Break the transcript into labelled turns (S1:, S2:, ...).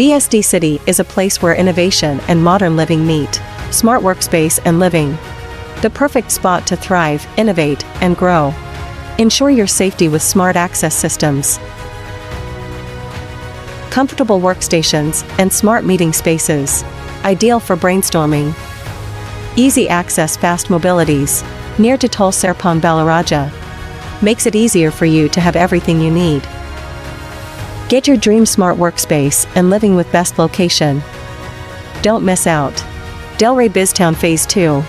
S1: BSD City is a place where innovation and modern living meet. Smart workspace and living. The perfect spot to thrive, innovate, and grow. Ensure your safety with smart access systems. Comfortable workstations and smart meeting spaces. Ideal for brainstorming. Easy access fast mobilities. Near to Tol Serpong Balaraja. Makes it easier for you to have everything you need. Get your dream smart workspace and living with best location. Don't miss out. Delrey Biztown Phase 2.